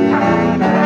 time.